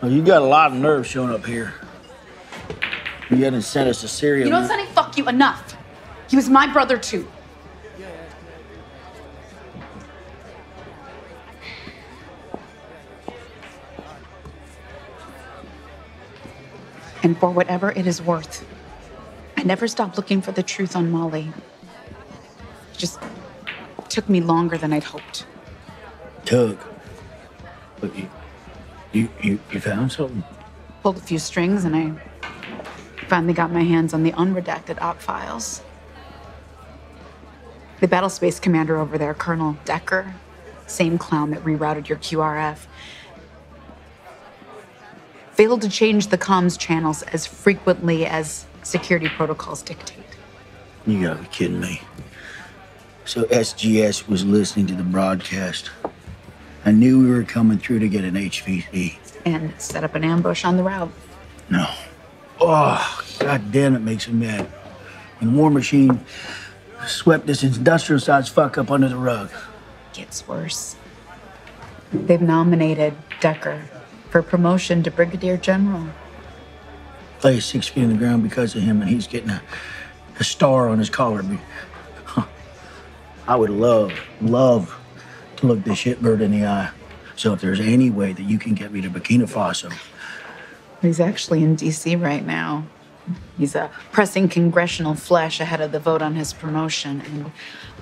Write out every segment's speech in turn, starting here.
Well, you got a lot of nerve showing up here. You hadn't sent us a serial. You know, Sonny, fuck you. Enough. He was my brother, too. And for whatever it is worth, I never stopped looking for the truth on Mali. It just took me longer than I'd hoped. Tug. But you, you, you, you found something? Pulled a few strings and I finally got my hands on the unredacted op files. The battlespace commander over there, Colonel Decker, same clown that rerouted your QRF, failed to change the comms channels as frequently as security protocols dictate. You gotta be kidding me. So SGS was listening to the broadcast. I knew we were coming through to get an HVC. And set up an ambush on the route. No. Oh, god damn, it makes me mad. And War Machine swept this industrial size fuck up under the rug. Gets worse. They've nominated Decker for promotion to Brigadier General. Lay six feet in the ground because of him, and he's getting a, a star on his collar. I would love, love look this shitbird in the eye. So if there's any way that you can get me to Burkina Faso, He's actually in DC right now. He's uh, pressing congressional flesh ahead of the vote on his promotion, and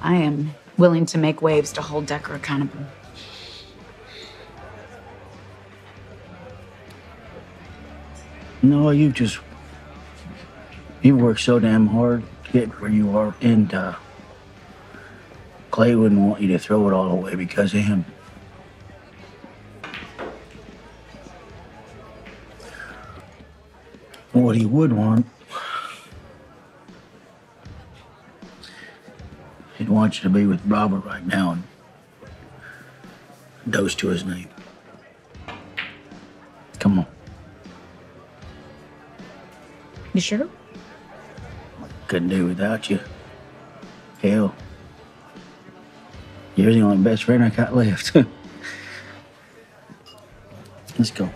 I am willing to make waves to hold Decker accountable. no, you've just you've worked so damn hard to get where you are, and uh, Clay wouldn't want you to throw it all away because of him. What he would want, he'd want you to be with Robert right now and dose to his name. Come on. You sure? Couldn't do without you. Hell, you're the only best friend I got left. Let's go.